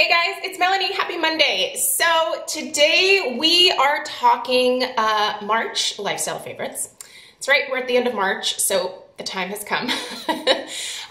Hey guys, it's Melanie. Happy Monday. So today we are talking uh, March lifestyle favorites. That's right, we're at the end of March, so the time has come. uh,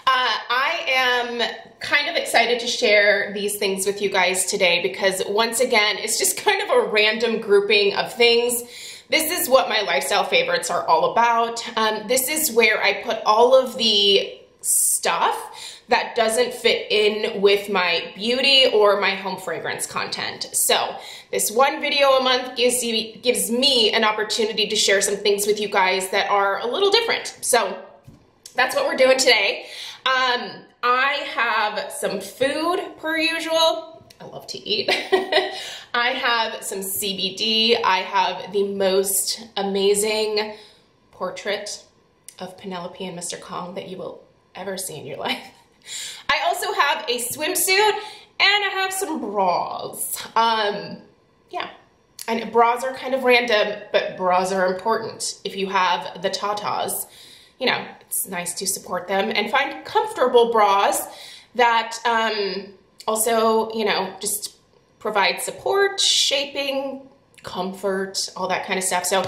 I am kind of excited to share these things with you guys today because once again, it's just kind of a random grouping of things. This is what my lifestyle favorites are all about. Um, this is where I put all of the stuff that doesn't fit in with my beauty or my home fragrance content. So this one video a month gives, you, gives me an opportunity to share some things with you guys that are a little different. So that's what we're doing today. Um, I have some food per usual. I love to eat. I have some CBD. I have the most amazing portrait of Penelope and Mr. Kong that you will ever see in your life. I also have a swimsuit and I have some bras. Um, yeah, and bras are kind of random, but bras are important. If you have the tatas, you know, it's nice to support them and find comfortable bras that um, also, you know, just provide support, shaping, comfort, all that kind of stuff. So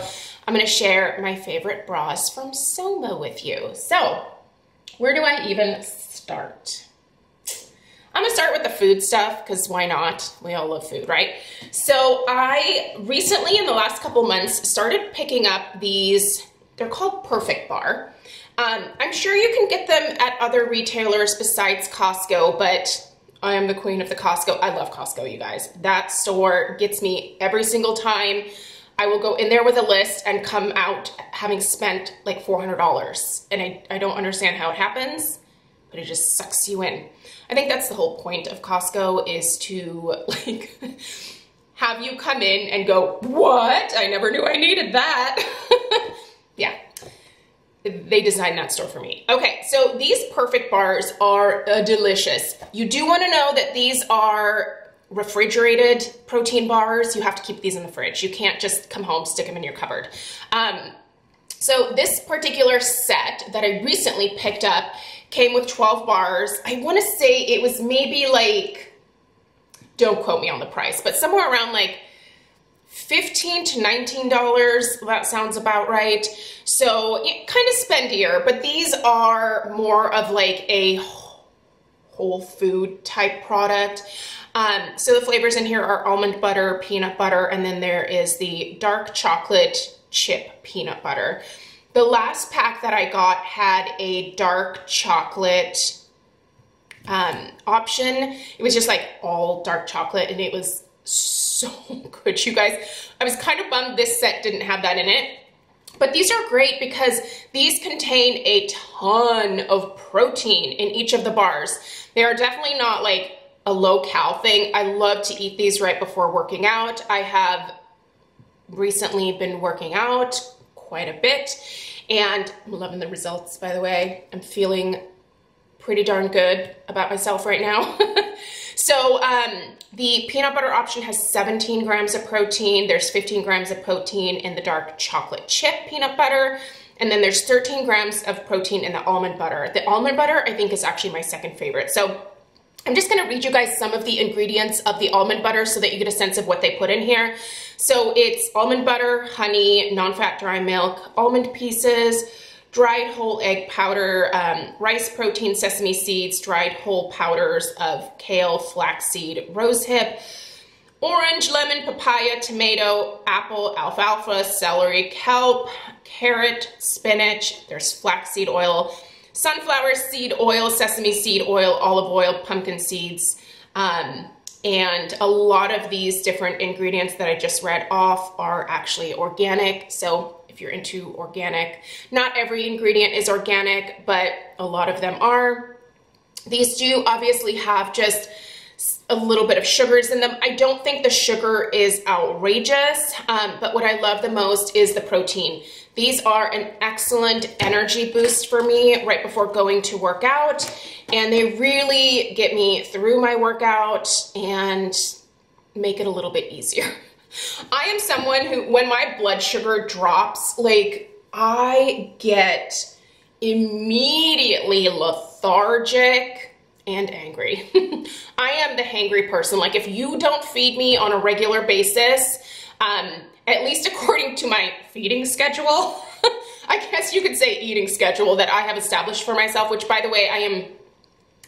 I'm gonna share my favorite bras from Soma with you. So where do I even start? I'm gonna start with the food stuff because why not? We all love food, right? So I recently, in the last couple months, started picking up these, they're called Perfect Bar. Um, I'm sure you can get them at other retailers besides Costco, but I am the queen of the Costco. I love Costco, you guys. That store gets me every single time. I will go in there with a list and come out having spent like $400. And I, I don't understand how it happens, but it just sucks you in. I think that's the whole point of Costco is to like have you come in and go, what? I never knew I needed that. yeah, they designed that store for me. Okay, so these perfect bars are uh, delicious. You do wanna know that these are refrigerated protein bars. You have to keep these in the fridge. You can't just come home, stick them in your cupboard. Um, so this particular set that I recently picked up came with 12 bars. I wanna say it was maybe like, don't quote me on the price, but somewhere around like 15 to $19, that sounds about right. So kind of spendier, but these are more of like a whole food type product. Um, so the flavors in here are almond butter, peanut butter, and then there is the dark chocolate chip peanut butter. The last pack that I got had a dark chocolate um, option. It was just like all dark chocolate and it was so good, you guys. I was kind of bummed this set didn't have that in it. But these are great because these contain a ton of protein in each of the bars. They are definitely not like a low cal thing. I love to eat these right before working out. I have recently been working out quite a bit and I'm loving the results by the way. I'm feeling pretty darn good about myself right now. so um, the peanut butter option has 17 grams of protein. There's 15 grams of protein in the dark chocolate chip peanut butter. And then there's 13 grams of protein in the almond butter. The almond butter I think is actually my second favorite. So I'm just gonna read you guys some of the ingredients of the almond butter so that you get a sense of what they put in here. So it's almond butter, honey, non-fat dry milk, almond pieces, dried whole egg powder, um, rice protein, sesame seeds, dried whole powders of kale, flaxseed, rosehip, orange, lemon, papaya, tomato, apple, alfalfa, celery, kelp, carrot, spinach, there's flaxseed oil, sunflower seed oil, sesame seed oil, olive oil, pumpkin seeds, um, and a lot of these different ingredients that I just read off are actually organic. So if you're into organic, not every ingredient is organic, but a lot of them are. These do obviously have just a little bit of sugars in them. I don't think the sugar is outrageous, um, but what I love the most is the protein. These are an excellent energy boost for me right before going to work out, and they really get me through my workout and make it a little bit easier. I am someone who, when my blood sugar drops, like I get immediately lethargic and angry. I am the hangry person. Like if you don't feed me on a regular basis, um, at least according to my feeding schedule, I guess you could say eating schedule that I have established for myself, which by the way, I am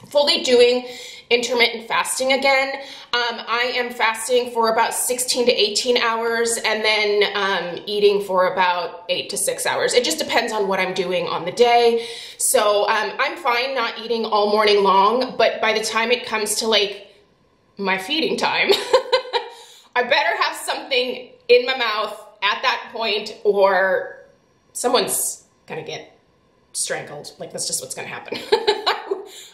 fully doing intermittent fasting again. Um, I am fasting for about 16 to 18 hours and then um, eating for about eight to six hours. It just depends on what I'm doing on the day. So um, I'm fine not eating all morning long, but by the time it comes to like my feeding time, I better have something in my mouth at that point or someone's gonna get strangled. Like that's just what's gonna happen.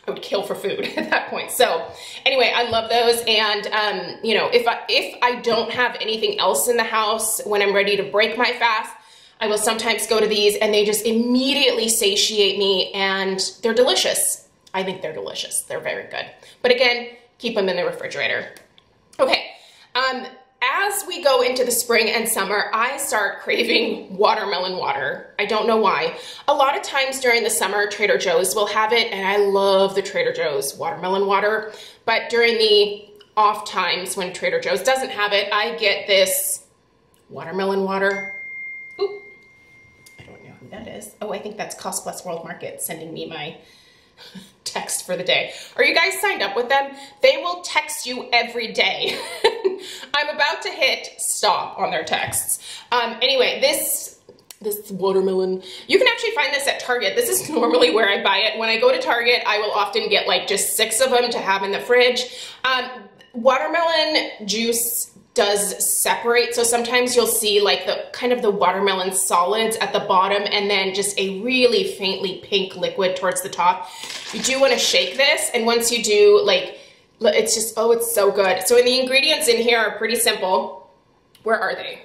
I would kill for food at that point. So anyway, I love those. And, um, you know, if I, if I don't have anything else in the house when I'm ready to break my fast, I will sometimes go to these and they just immediately satiate me and they're delicious. I think they're delicious. They're very good. But again, keep them in the refrigerator. Okay. Um, as we go into the spring and summer, I start craving watermelon water. I don't know why. A lot of times during the summer, Trader Joe's will have it, and I love the Trader Joe's watermelon water. But during the off times when Trader Joe's doesn't have it, I get this watermelon water. Oop. I don't know who that is. Oh, I think that's Cost Plus World Market sending me my text for the day. Are you guys signed up with them? They will text you every day. I'm about to hit stop on their texts. Um, anyway, this this watermelon. You can actually find this at Target. This is normally where I buy it. When I go to Target, I will often get like just six of them to have in the fridge. Um, watermelon juice does separate. So sometimes you'll see like the kind of the watermelon solids at the bottom and then just a really faintly pink liquid towards the top. You do want to shake this. And once you do like, it's just, oh, it's so good. So the ingredients in here are pretty simple. Where are they?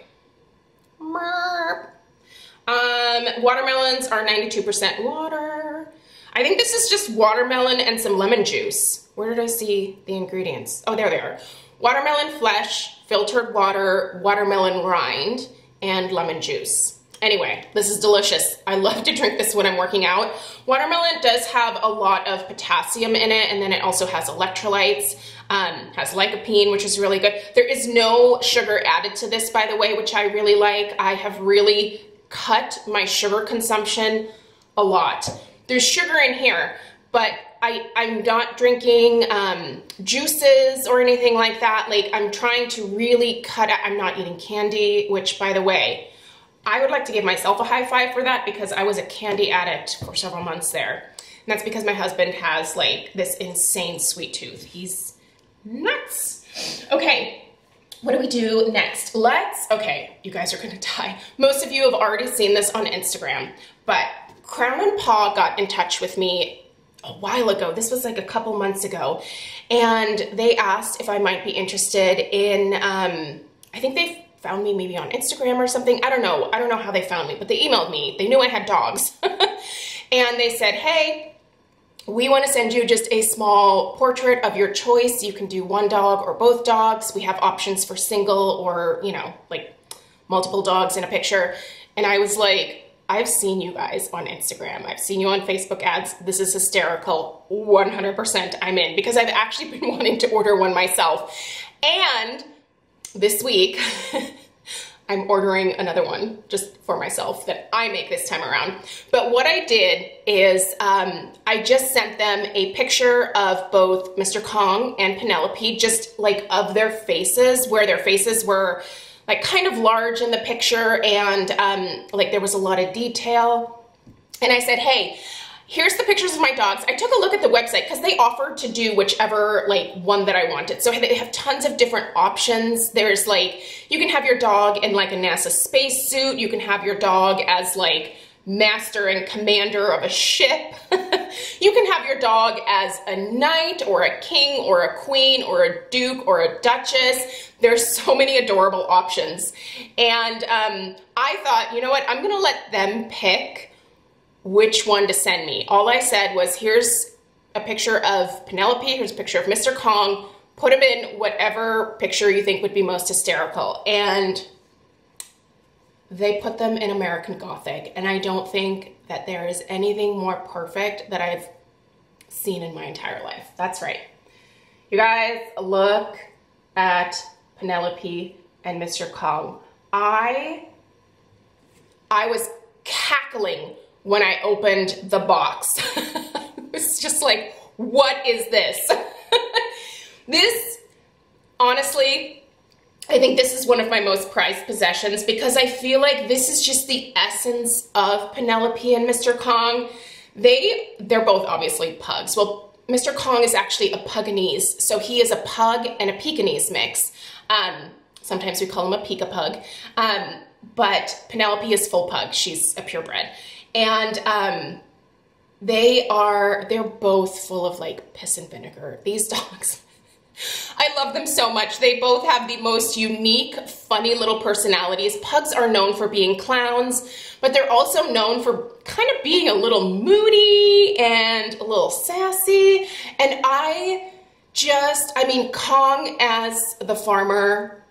Um, watermelons are 92% water. I think this is just watermelon and some lemon juice. Where did I see the ingredients? Oh, there they are. Watermelon flesh, filtered water, watermelon rind, and lemon juice. Anyway, this is delicious. I love to drink this when I'm working out. Watermelon does have a lot of potassium in it, and then it also has electrolytes, um, has lycopene, which is really good. There is no sugar added to this, by the way, which I really like. I have really cut my sugar consumption a lot. There's sugar in here, but I, I'm not drinking um, juices or anything like that. Like I'm trying to really cut out, I'm not eating candy, which by the way, I would like to give myself a high five for that because I was a candy addict for several months there. And that's because my husband has like this insane sweet tooth. He's nuts. Okay, what do we do next? Let's, okay, you guys are gonna die. Most of you have already seen this on Instagram, but Crown and Paw got in touch with me a while ago. This was like a couple months ago. And they asked if I might be interested in, um, I think they found me maybe on Instagram or something. I don't know. I don't know how they found me, but they emailed me. They knew I had dogs. and they said, hey, we want to send you just a small portrait of your choice. You can do one dog or both dogs. We have options for single or, you know, like multiple dogs in a picture. And I was like, I've seen you guys on Instagram. I've seen you on Facebook ads. This is hysterical. 100% I'm in because I've actually been wanting to order one myself. And this week, I'm ordering another one just for myself that I make this time around. But what I did is um, I just sent them a picture of both Mr. Kong and Penelope, just like of their faces, where their faces were like kind of large in the picture and um, like there was a lot of detail. And I said, hey, here's the pictures of my dogs. I took a look at the website because they offered to do whichever like one that I wanted. So they have tons of different options. There's like, you can have your dog in like a NASA spacesuit. You can have your dog as like master and commander of a ship. you can have your dog as a knight or a king or a queen or a duke or a duchess. There's so many adorable options. And um, I thought, you know what, I'm gonna let them pick which one to send me. All I said was, here's a picture of Penelope, here's a picture of Mr. Kong, put them in whatever picture you think would be most hysterical. And they put them in American Gothic, and I don't think that there is anything more perfect that I've seen in my entire life. That's right. You guys, look at Penelope and Mr. Kong. I, I was cackling when I opened the box. it's just like, what is this? this, honestly, I think this is one of my most prized possessions because I feel like this is just the essence of Penelope and Mr. Kong. They, they're both obviously pugs. Well, Mr. Kong is actually a Puganese, so he is a pug and a Pekingese mix. Um, sometimes we call him a Pika pug. Um, but Penelope is full pug. She's a purebred. And um, they are, they're both full of like piss and vinegar. These dogs, I love them so much. They both have the most unique, funny little personalities. Pugs are known for being clowns, but they're also known for kind of being a little moody and a little sassy. And I just, I mean, Kong as the farmer,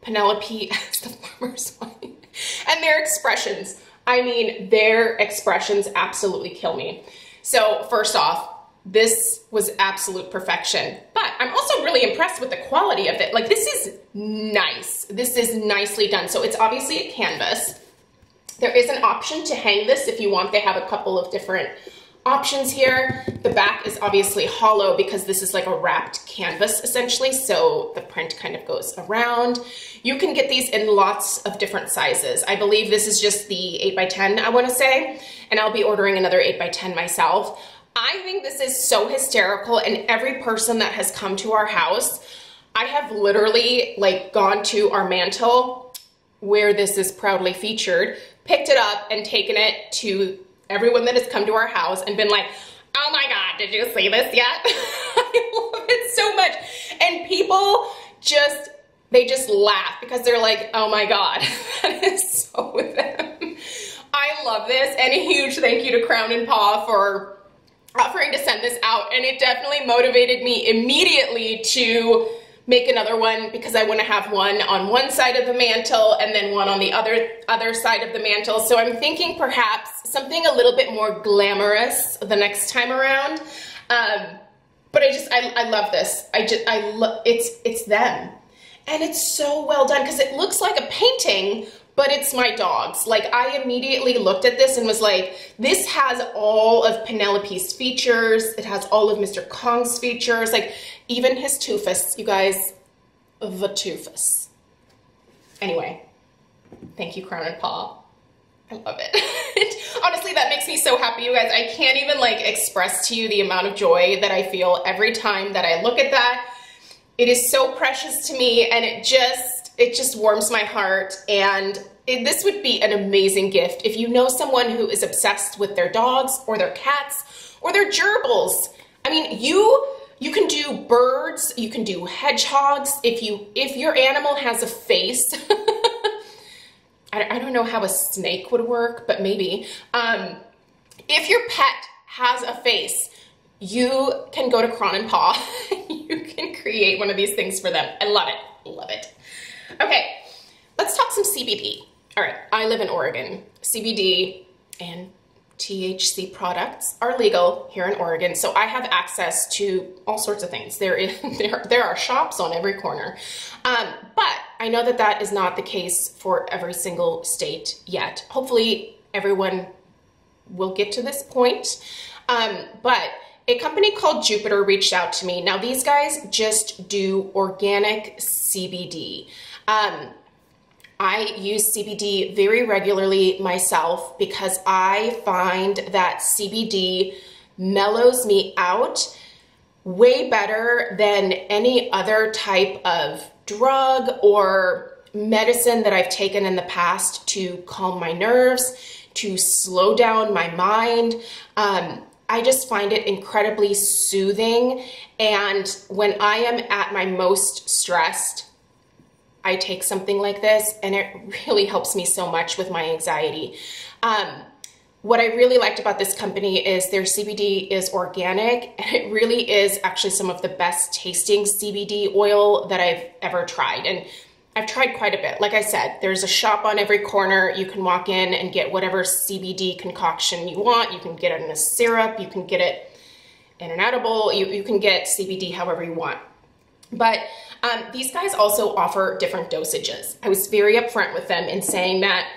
Penelope as the farmer's wife, and their expressions. I mean, their expressions absolutely kill me. So first off, this was absolute perfection. But I'm also really impressed with the quality of it. Like this is nice. This is nicely done. So it's obviously a canvas. There is an option to hang this if you want. They have a couple of different options here. The back is obviously hollow because this is like a wrapped canvas essentially, so the print kind of goes around. You can get these in lots of different sizes. I believe this is just the 8 by 10 I wanna say, and I'll be ordering another 8 by 10 myself. I think this is so hysterical and every person that has come to our house, I have literally like gone to our mantle where this is proudly featured, picked it up and taken it to everyone that has come to our house and been like, oh my God, did you see this yet? I love it so much. And people just, they just laugh because they're like, oh my God, that is so with them. I love this and a huge thank you to Crown and Paw for offering to send this out and it definitely motivated me immediately to make another one because I want to have one on one side of the mantle and then one on the other other side of the mantle. So I'm thinking perhaps something a little bit more glamorous the next time around. Um, but I just, I, I love this. I just, I love, it's, it's them. And it's so well done because it looks like a painting, but it's my dogs. Like I immediately looked at this and was like, this has all of Penelope's features. It has all of Mr. Kong's features. Like even his toofus, you guys, the toofus. Anyway, thank you, Crown and Paw. I love it. Honestly, that makes me so happy, you guys. I can't even like express to you the amount of joy that I feel every time that I look at that. It is so precious to me and it just, it just warms my heart. And it, this would be an amazing gift if you know someone who is obsessed with their dogs or their cats or their gerbils. I mean, you you can do birds, you can do hedgehogs. If you if your animal has a face, I, I, don't know how a snake would work, but maybe. Um, if your pet has a face, you can go to Crown and Paw. you can create one of these things for them. I love it, love it. Okay, let's talk some CBD. All right, I live in Oregon. CBD and THC products are legal here in Oregon, so I have access to all sorts of things. There, is, there, there are shops on every corner, um, but I know that that is not the case for every single state yet. Hopefully, everyone will get to this point, um, but a company called Jupiter reached out to me. Now, these guys just do organic CBD. Um, I use CBD very regularly myself because I find that CBD mellows me out way better than any other type of drug or medicine that I've taken in the past to calm my nerves, to slow down my mind. Um, I just find it incredibly soothing. And when I am at my most stressed, I take something like this and it really helps me so much with my anxiety. Um, what I really liked about this company is their CBD is organic and it really is actually some of the best tasting CBD oil that I've ever tried. And I've tried quite a bit. Like I said, there's a shop on every corner. You can walk in and get whatever CBD concoction you want. You can get it in a syrup. You can get it in an edible. You, you can get CBD however you want. But um, these guys also offer different dosages. I was very upfront with them in saying that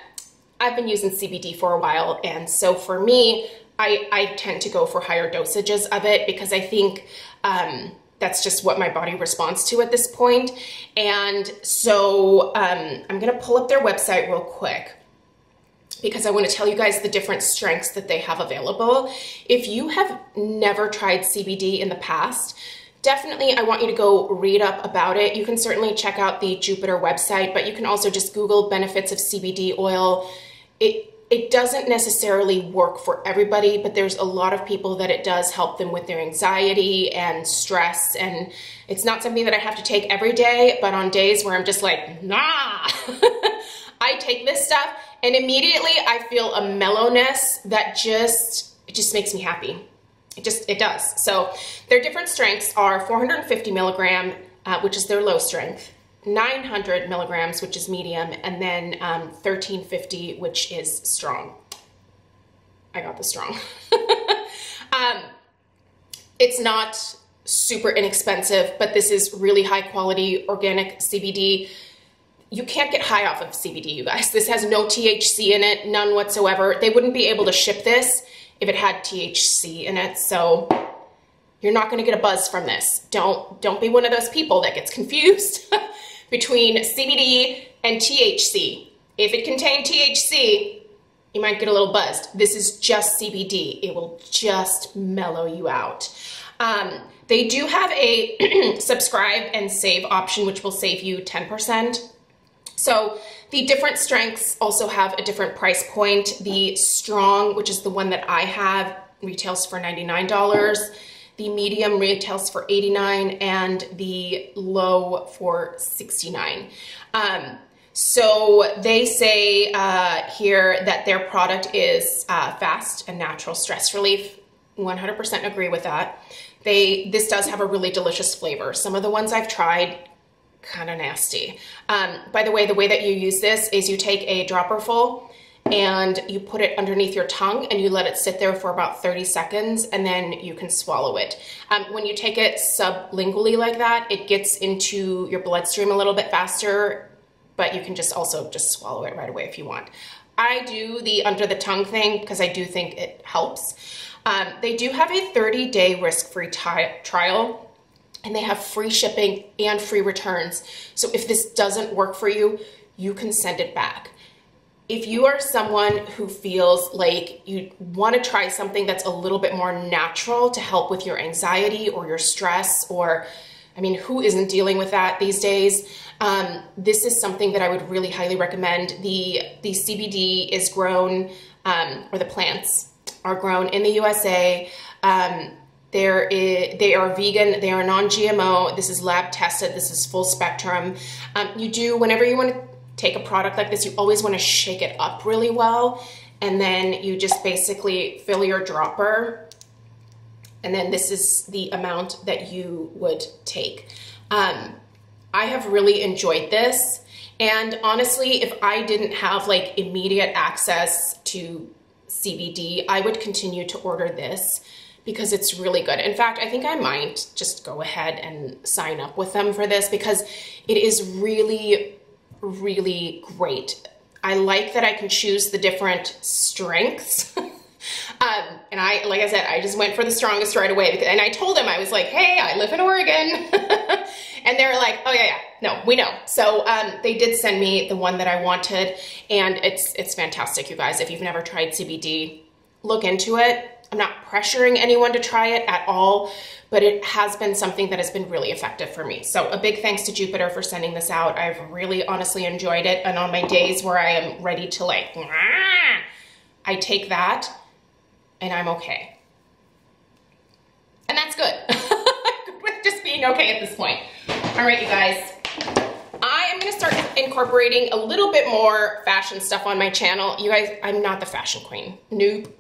I've been using CBD for a while. And so for me, I, I tend to go for higher dosages of it because I think um, that's just what my body responds to at this point. And so um, I'm gonna pull up their website real quick because I want to tell you guys the different strengths that they have available. If you have never tried CBD in the past, definitely I want you to go read up about it. You can certainly check out the Jupiter website, but you can also just Google benefits of CBD oil. It it doesn't necessarily work for everybody, but there's a lot of people that it does help them with their anxiety and stress. And it's not something that I have to take every day, but on days where I'm just like, nah, I take this stuff and immediately I feel a mellowness that just, it just makes me happy. It just, it does. So their different strengths are 450 milligram, uh, which is their low strength, 900 milligrams, which is medium, and then um, 1350, which is strong. I got the strong. um, it's not super inexpensive, but this is really high quality organic CBD. You can't get high off of CBD, you guys. This has no THC in it, none whatsoever. They wouldn't be able to ship this if it had THC in it. So you're not gonna get a buzz from this. Don't, don't be one of those people that gets confused between CBD and THC. If it contained THC, you might get a little buzzed. This is just CBD. It will just mellow you out. Um, they do have a subscribe and save option, which will save you 10%. So the different strengths also have a different price point. The strong, which is the one that I have, retails for $99. The medium retails for 89 and the low for 69. Um, so they say uh, here that their product is uh, fast and natural stress relief. 100% agree with that. They This does have a really delicious flavor. Some of the ones I've tried kind of nasty. Um, by the way, the way that you use this is you take a dropper full and you put it underneath your tongue and you let it sit there for about 30 seconds and then you can swallow it. Um, when you take it sublingually like that, it gets into your bloodstream a little bit faster, but you can just also just swallow it right away if you want. I do the under the tongue thing because I do think it helps. Um, they do have a 30 day risk free trial and they have free shipping and free returns. So if this doesn't work for you, you can send it back. If you are someone who feels like you want to try something that's a little bit more natural to help with your anxiety or your stress, or I mean, who isn't dealing with that these days? Um, this is something that I would really highly recommend. The, the CBD is grown, um, or the plants are grown in the USA. Um, there is, they are vegan, they are non-GMO, this is lab tested, this is full spectrum. Um, you do, whenever you want to take a product like this, you always want to shake it up really well. And then you just basically fill your dropper. And then this is the amount that you would take. Um, I have really enjoyed this. And honestly, if I didn't have like immediate access to CBD, I would continue to order this because it's really good. In fact, I think I might just go ahead and sign up with them for this because it is really, really great. I like that I can choose the different strengths. um, and I, like I said, I just went for the strongest right away. Because, and I told them, I was like, hey, I live in Oregon. and they were like, oh yeah, yeah, no, we know. So um, they did send me the one that I wanted and it's, it's fantastic, you guys. If you've never tried CBD, look into it I'm not pressuring anyone to try it at all, but it has been something that has been really effective for me. So a big thanks to Jupiter for sending this out. I've really honestly enjoyed it. And on my days where I am ready to like, I take that and I'm okay. And that's good. with just being okay at this point. All right, you guys. I am gonna start incorporating a little bit more fashion stuff on my channel. You guys, I'm not the fashion queen. Nope,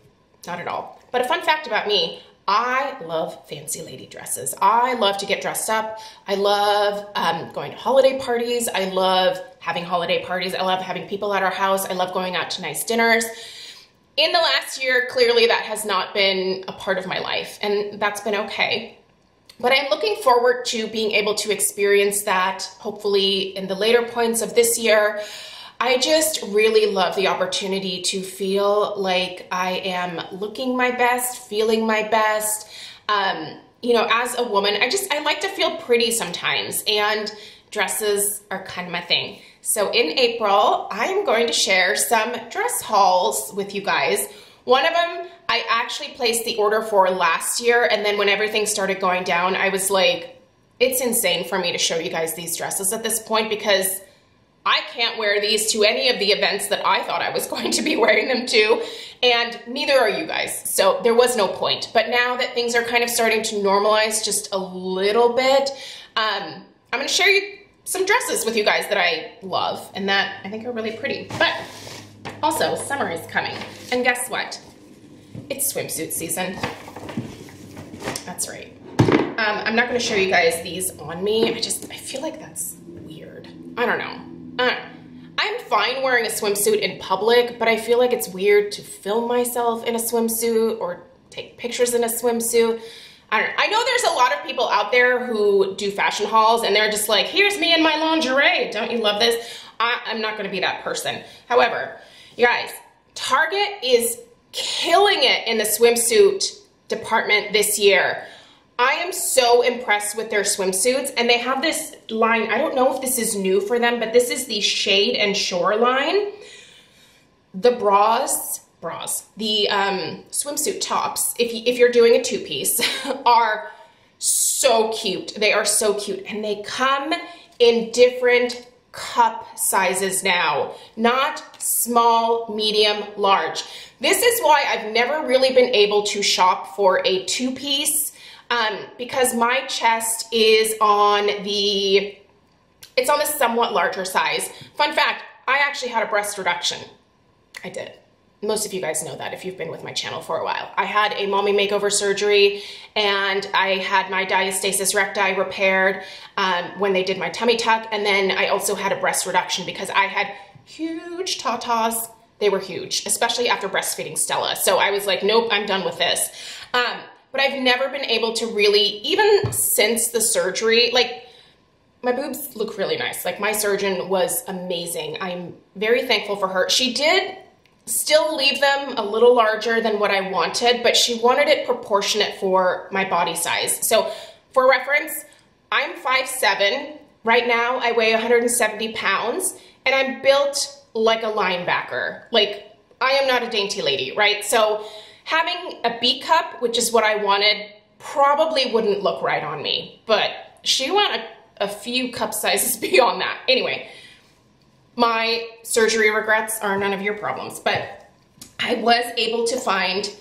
not at all. But a fun fact about me, I love fancy lady dresses. I love to get dressed up. I love um, going to holiday parties. I love having holiday parties. I love having people at our house. I love going out to nice dinners. In the last year, clearly that has not been a part of my life, and that's been okay. but I'm looking forward to being able to experience that hopefully in the later points of this year. I just really love the opportunity to feel like I am looking my best, feeling my best. Um, you know, as a woman, I just, I like to feel pretty sometimes and dresses are kind of my thing. So in April, I'm going to share some dress hauls with you guys. One of them I actually placed the order for last year and then when everything started going down, I was like, it's insane for me to show you guys these dresses at this point because I can't wear these to any of the events that I thought I was going to be wearing them to, and neither are you guys. So there was no point. But now that things are kind of starting to normalize just a little bit, um, I'm gonna share you some dresses with you guys that I love and that I think are really pretty. But also, summer is coming. And guess what? It's swimsuit season. That's right. Um, I'm not gonna show you guys these on me. I just, I feel like that's weird. I don't know. Uh, I'm fine wearing a swimsuit in public, but I feel like it's weird to film myself in a swimsuit or take pictures in a swimsuit. I don't know. I know there's a lot of people out there who do fashion hauls and they're just like, here's me in my lingerie. Don't you love this? I, I'm not gonna be that person. However, you guys, Target is killing it in the swimsuit department this year. I am so impressed with their swimsuits and they have this line, I don't know if this is new for them, but this is the Shade and Shore line. The bras bras. The um, swimsuit tops, if, you, if you're doing a two-piece, are so cute. They are so cute. And they come in different cup sizes now, not small, medium, large. This is why I've never really been able to shop for a two-piece um, because my chest is on the, it's on the somewhat larger size. Fun fact, I actually had a breast reduction. I did most of you guys know that if you've been with my channel for a while. I had a mommy makeover surgery and I had my diastasis recti repaired um, when they did my tummy tuck. And then I also had a breast reduction because I had huge tatas. They were huge, especially after breastfeeding Stella. So I was like, nope, I'm done with this. Um, but I've never been able to really, even since the surgery, like my boobs look really nice. Like my surgeon was amazing. I'm very thankful for her. She did still leave them a little larger than what I wanted, but she wanted it proportionate for my body size. So for reference, I'm 5'7". Right now I weigh 170 pounds and I'm built like a linebacker. Like I am not a dainty lady, right? So having a B cup, which is what I wanted, probably wouldn't look right on me, but she went a, a few cup sizes beyond that. Anyway, my surgery regrets are none of your problems, but I was able to find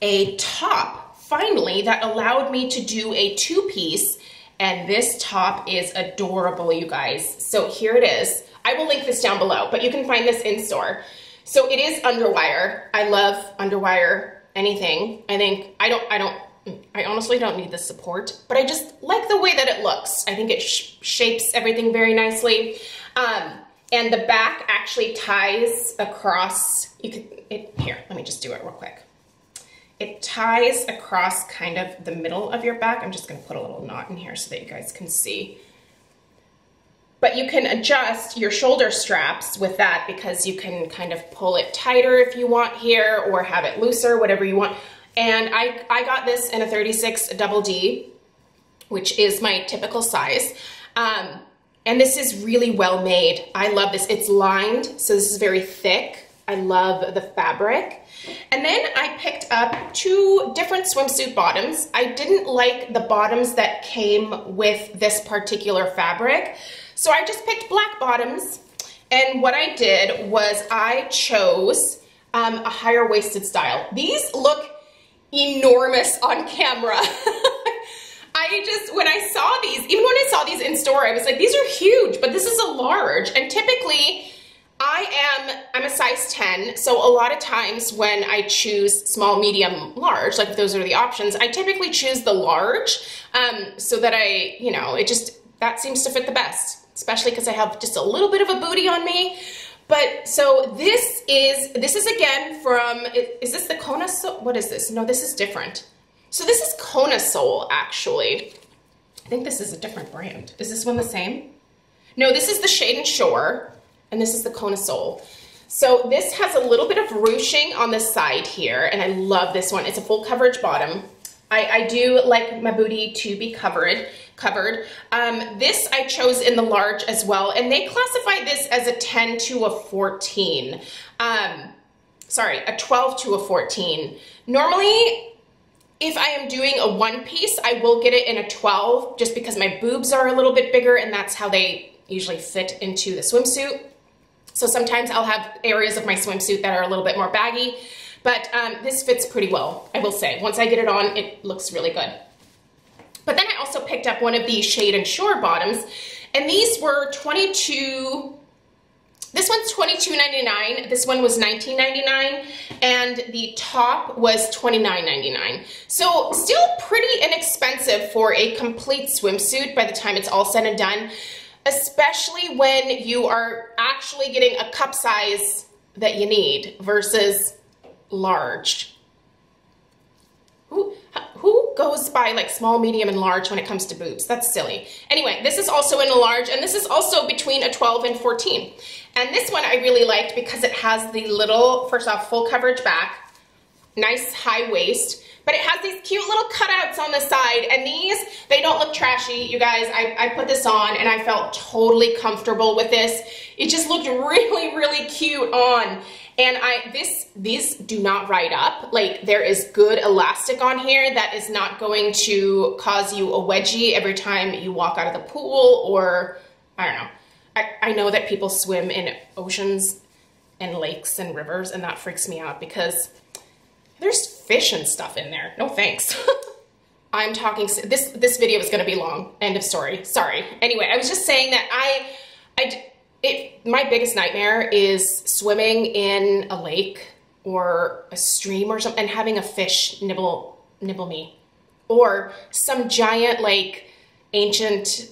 a top finally that allowed me to do a two-piece and this top is adorable, you guys. So here it is. I will link this down below, but you can find this in store. So it is underwire. I love underwire anything. I think, I don't, I don't, I honestly don't need the support, but I just like the way that it looks. I think it sh shapes everything very nicely. Um, and the back actually ties across, you could, it, here, let me just do it real quick. It ties across kind of the middle of your back. I'm just gonna put a little knot in here so that you guys can see. But you can adjust your shoulder straps with that because you can kind of pull it tighter if you want here or have it looser, whatever you want. And I, I got this in a 36 double D, which is my typical size. Um, and this is really well made. I love this. It's lined, so this is very thick. I love the fabric. And then I picked up two different swimsuit bottoms. I didn't like the bottoms that came with this particular fabric. So I just picked black bottoms. And what I did was I chose um, a higher waisted style. These look enormous on camera. I just, when I saw these, even when I saw these in store, I was like, these are huge, but this is a large. And typically, I am, I'm a size 10, so a lot of times when I choose small, medium, large, like those are the options, I typically choose the large um, so that I, you know, it just, that seems to fit the best, especially because I have just a little bit of a booty on me. But so this is, this is again from, is this the Kona, what is this? No, this is different. So this is Kona Sol, actually. I think this is a different brand. Is this one the same? No, this is the Shade and Shore, and this is the Kona Sol. So this has a little bit of ruching on the side here, and I love this one. It's a full coverage bottom. I, I do like my booty to be covered. covered. Um, this I chose in the large as well, and they classify this as a 10 to a 14. Um, sorry, a 12 to a 14. Normally, if I am doing a one piece, I will get it in a 12 just because my boobs are a little bit bigger and that's how they usually fit into the swimsuit. So sometimes I'll have areas of my swimsuit that are a little bit more baggy, but um, this fits pretty well, I will say. Once I get it on, it looks really good. But then I also picked up one of these Shade and Shore bottoms, and these were 22, this one's $22.99, this one was $19.99, and the top was $29.99. So still pretty inexpensive for a complete swimsuit by the time it's all said and done especially when you are actually getting a cup size that you need versus large. Who, who goes by like small, medium, and large when it comes to boobs? That's silly. Anyway, this is also in a large, and this is also between a 12 and 14. And this one I really liked because it has the little, first off, full coverage back, nice high waist, but it has these cute little cutouts on the side and these, they don't look trashy. You guys, I, I put this on and I felt totally comfortable with this. It just looked really, really cute on. And I this these do not ride up. Like there is good elastic on here that is not going to cause you a wedgie every time you walk out of the pool or I don't know. I, I know that people swim in oceans and lakes and rivers and that freaks me out because there's fish and stuff in there. No thanks. I'm talking, this, this video is gonna be long, end of story, sorry. Anyway, I was just saying that I, I, it, my biggest nightmare is swimming in a lake or a stream or something and having a fish nibble, nibble me. Or some giant like ancient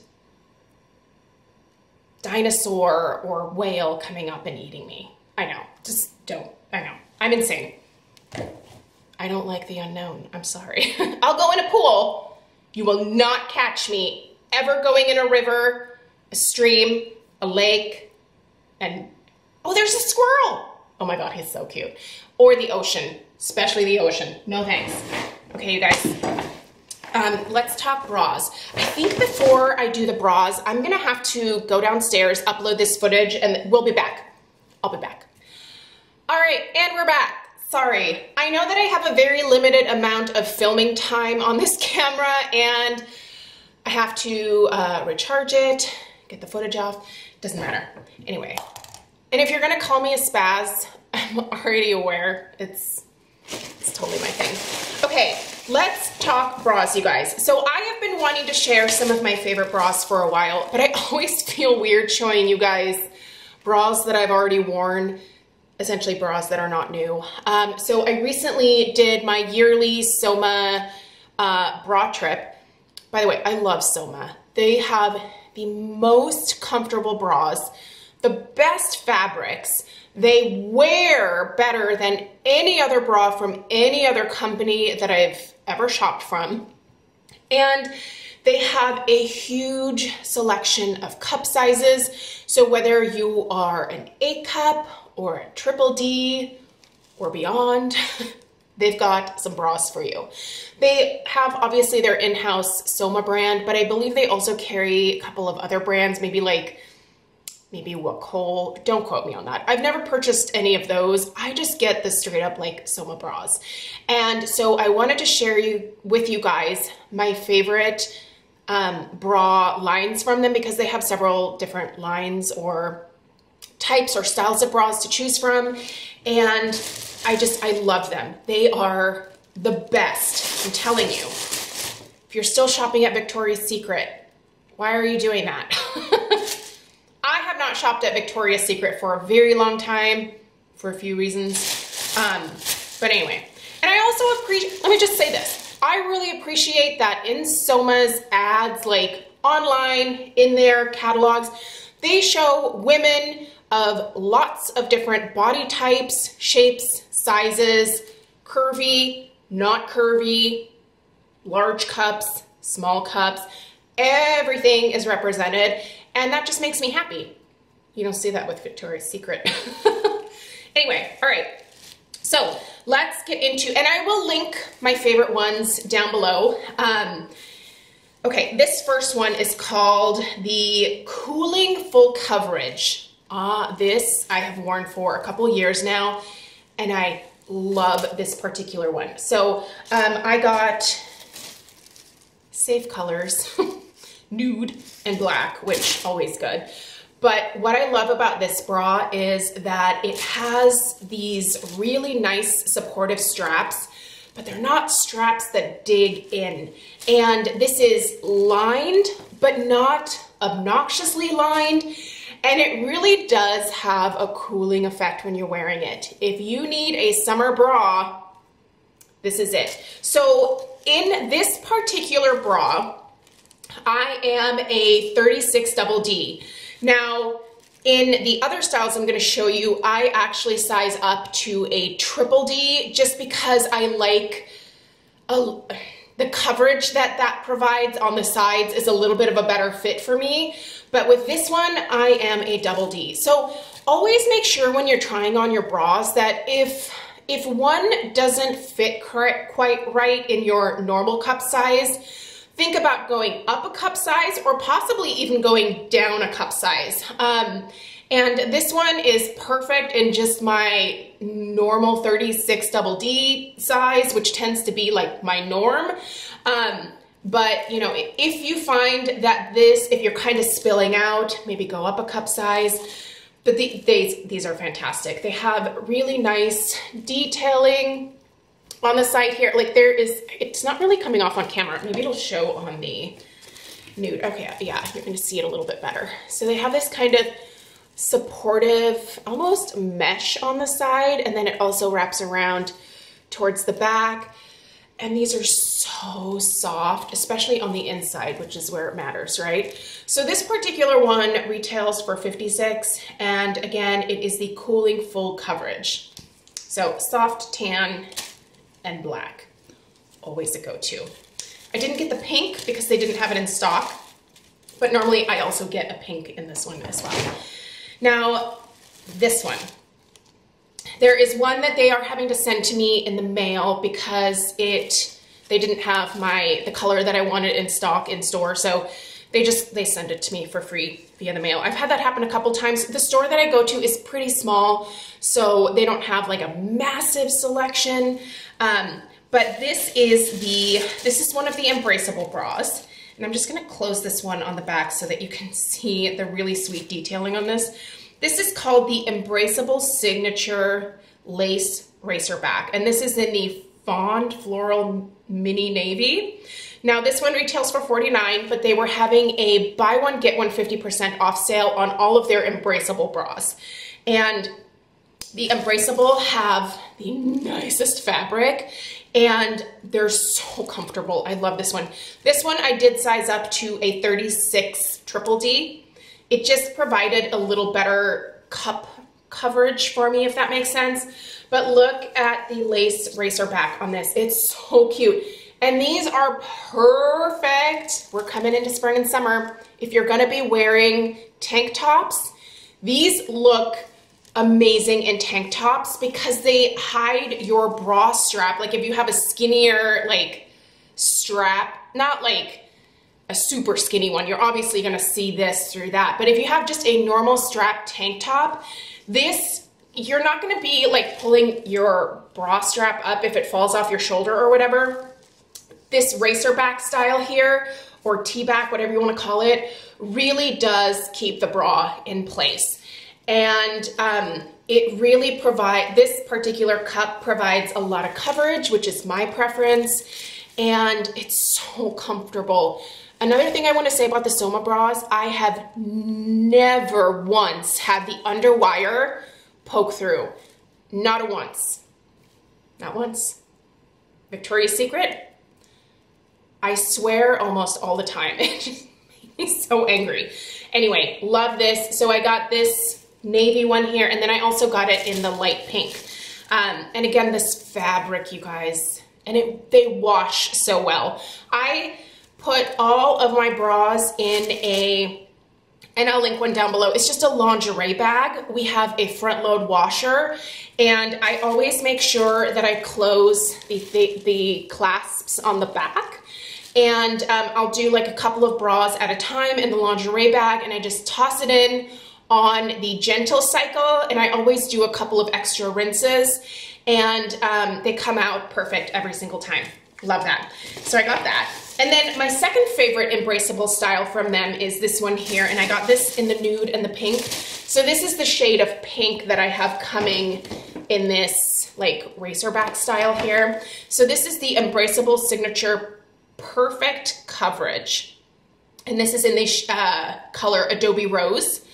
dinosaur or whale coming up and eating me. I know, just don't, I know. I'm insane. I don't like the unknown. I'm sorry. I'll go in a pool. You will not catch me ever going in a river, a stream, a lake, and oh, there's a squirrel. Oh my God, he's so cute. Or the ocean, especially the ocean. No thanks. Okay, you guys. Um, let's talk bras. I think before I do the bras, I'm gonna have to go downstairs, upload this footage, and we'll be back. I'll be back. All right, and we're back. Sorry, I know that I have a very limited amount of filming time on this camera and I have to uh, recharge it, get the footage off, doesn't matter. Anyway, and if you're gonna call me a spaz, I'm already aware, it's, it's totally my thing. Okay, let's talk bras, you guys. So I have been wanting to share some of my favorite bras for a while, but I always feel weird showing you guys bras that I've already worn essentially bras that are not new. Um, so I recently did my yearly Soma uh, bra trip. By the way, I love Soma. They have the most comfortable bras, the best fabrics. They wear better than any other bra from any other company that I've ever shopped from. And they have a huge selection of cup sizes. So whether you are an A cup or a triple D or beyond, they've got some bras for you. They have obviously their in-house Soma brand, but I believe they also carry a couple of other brands, maybe like maybe Wacoal. Don't quote me on that. I've never purchased any of those. I just get the straight up like Soma bras. And so I wanted to share you with you guys my favorite um, bra lines from them because they have several different lines or types or styles of bras to choose from. And I just, I love them. They are the best, I'm telling you. If you're still shopping at Victoria's Secret, why are you doing that? I have not shopped at Victoria's Secret for a very long time for a few reasons. Um, but anyway, and I also appreciate, let me just say this. I really appreciate that in Soma's ads, like online, in their catalogs, they show women of lots of different body types, shapes, sizes, curvy, not curvy, large cups, small cups. everything is represented and that just makes me happy. You don't see that with Victoria's Secret. anyway, all right. So let's get into, and I will link my favorite ones down below. Um, okay, this first one is called the Cooling Full Coverage. Ah, this I have worn for a couple years now, and I love this particular one. So um, I got safe colors, nude and black, which always good. But what I love about this bra is that it has these really nice supportive straps, but they're not straps that dig in. And this is lined, but not obnoxiously lined. And it really does have a cooling effect when you're wearing it. If you need a summer bra, this is it. So in this particular bra, I am a 36 double D. Now, in the other styles I'm gonna show you, I actually size up to a triple D just because I like a, the coverage that that provides on the sides is a little bit of a better fit for me. But with this one, I am a double D. So always make sure when you're trying on your bras that if if one doesn't fit quite right in your normal cup size, think about going up a cup size or possibly even going down a cup size. Um, and this one is perfect in just my normal 36 double D size, which tends to be like my norm. Um, but you know, if you find that this, if you're kind of spilling out, maybe go up a cup size. But the, these, these are fantastic. They have really nice detailing on the side here, like there is, it's not really coming off on camera. Maybe it'll show on the nude. Okay, yeah, you're gonna see it a little bit better. So they have this kind of supportive, almost mesh on the side, and then it also wraps around towards the back. And these are so soft, especially on the inside, which is where it matters, right? So this particular one retails for 56, and again, it is the cooling full coverage. So soft tan, and black. Always a go-to. I didn't get the pink because they didn't have it in stock, but normally I also get a pink in this one as well. Now, this one. There is one that they are having to send to me in the mail because it they didn't have my the color that I wanted in stock in store. So they just they send it to me for free via the mail. I've had that happen a couple times. The store that I go to is pretty small, so they don't have like a massive selection. Um, but this is the, this is one of the embraceable bras. And I'm just gonna close this one on the back so that you can see the really sweet detailing on this. This is called the Embraceable Signature Lace Racer Back. And this is in the Fond Floral Mini Navy. Now this one retails for 49, but they were having a buy one, get one 50% off sale on all of their embraceable bras. And the Embraceable have the nicest fabric and they're so comfortable. I love this one. This one I did size up to a 36 triple D. It just provided a little better cup coverage for me, if that makes sense. But look at the lace racer back on this. It's so cute. And these are perfect. We're coming into spring and summer. If you're gonna be wearing tank tops, these look amazing in tank tops because they hide your bra strap. Like if you have a skinnier like strap, not like a super skinny one, you're obviously gonna see this through that. But if you have just a normal strap tank top, this, you're not gonna be like pulling your bra strap up if it falls off your shoulder or whatever. This racer back style here, or T-back, whatever you wanna call it, really does keep the bra in place. And um, it really provide this particular cup provides a lot of coverage, which is my preference, and it's so comfortable. Another thing I want to say about the Soma bras, I have never once had the underwire poke through. Not a once. Not once. Victoria's Secret, I swear almost all the time. It just made me so angry. Anyway, love this. So I got this navy one here, and then I also got it in the light pink. Um, and again, this fabric, you guys, and it they wash so well. I put all of my bras in a, and I'll link one down below. It's just a lingerie bag. We have a front load washer and I always make sure that I close the, the, the clasps on the back and um, I'll do like a couple of bras at a time in the lingerie bag and I just toss it in on the gentle cycle and I always do a couple of extra rinses and um, they come out perfect every single time. Love that. So I got that. And then my second favorite embraceable style from them is this one here and I got this in the nude and the pink. So this is the shade of pink that I have coming in this like racerback style here. So this is the embraceable signature perfect coverage. And this is in the uh, color Adobe Rose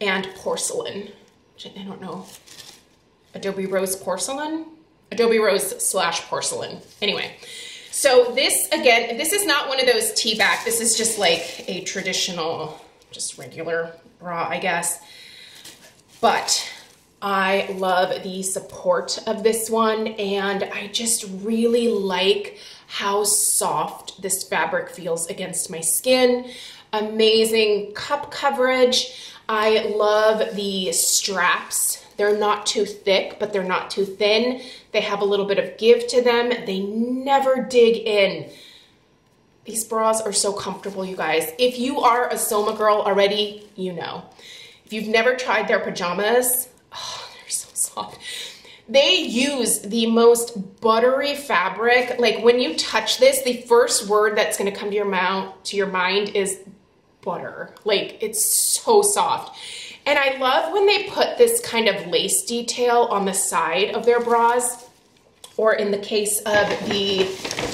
and Porcelain. I don't know. Adobe Rose Porcelain? Adobe Rose slash Porcelain. Anyway, so this, again, this is not one of those T-back. This is just like a traditional, just regular bra, I guess. But I love the support of this one and I just really like how soft this fabric feels against my skin. Amazing cup coverage. I love the straps. They're not too thick, but they're not too thin. They have a little bit of give to them. They never dig in. These bras are so comfortable, you guys. If you are a Soma girl already, you know. If you've never tried their pajamas, oh, they're so soft. They use the most buttery fabric. Like when you touch this, the first word that's gonna come to your mouth, to your mind is butter. Like it's so soft. And I love when they put this kind of lace detail on the side of their bras, or in the case of the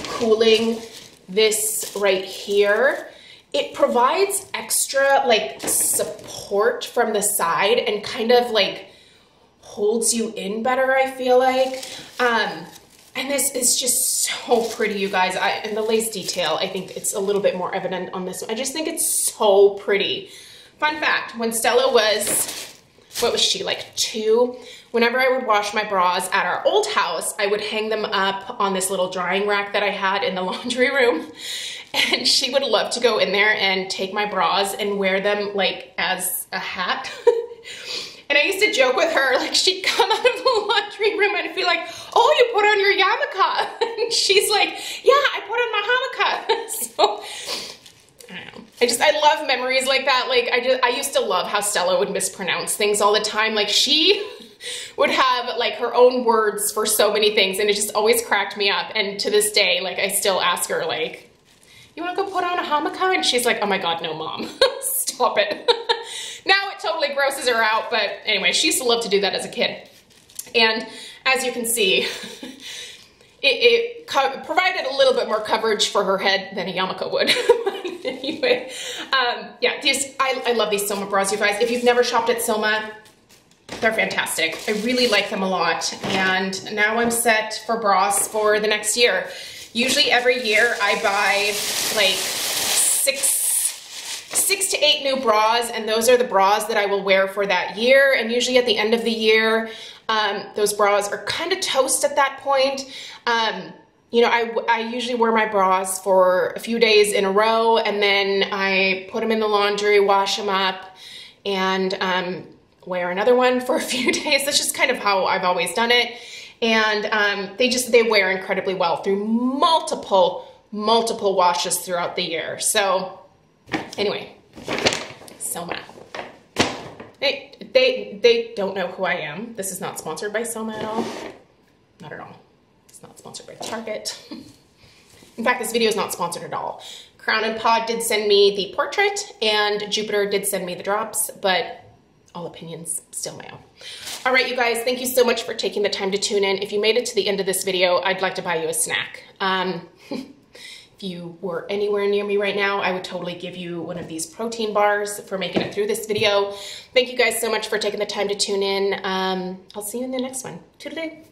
cooling, this right here, it provides extra like support from the side and kind of like holds you in better, I feel like. Um, and this is just so pretty, you guys. I, and the lace detail, I think it's a little bit more evident on this one. I just think it's so pretty. Fun fact, when Stella was, what was she, like two? Whenever I would wash my bras at our old house, I would hang them up on this little drying rack that I had in the laundry room. And she would love to go in there and take my bras and wear them like as a hat. And I used to joke with her, like she'd come out of the laundry room and be like, oh, you put on your yarmulke. And she's like, yeah, I put on my hammock. so, I just, I love memories like that. Like I just, I used to love how Stella would mispronounce things all the time. Like she would have like her own words for so many things and it just always cracked me up. And to this day, like I still ask her like, you wanna go put on a hammock? And she's like, oh my God, no mom, stop it. Now it totally grosses her out, but anyway, she used to love to do that as a kid. And as you can see, it, it provided a little bit more coverage for her head than a yarmulke would. anyway, um, yeah, these I, I love these Soma bras, you guys. If you've never shopped at Soma, they're fantastic. I really like them a lot. And now I'm set for bras for the next year. Usually every year I buy like six six to eight new bras and those are the bras that I will wear for that year and usually at the end of the year um, those bras are kind of toast at that point. Um, you know I, I usually wear my bras for a few days in a row and then I put them in the laundry wash them up and um, wear another one for a few days. That's just kind of how I've always done it. And um, they just they wear incredibly well through multiple multiple washes throughout the year. So Anyway, Soma. They, they, they don't know who I am. This is not sponsored by Soma at all. Not at all. It's not sponsored by Target. In fact, this video is not sponsored at all. Crown and Paw did send me the portrait and Jupiter did send me the drops, but all opinions still my own. All right, you guys, thank you so much for taking the time to tune in. If you made it to the end of this video, I'd like to buy you a snack. Um, you were anywhere near me right now, I would totally give you one of these protein bars for making it through this video. Thank you guys so much for taking the time to tune in. Um, I'll see you in the next one. Toodaloo.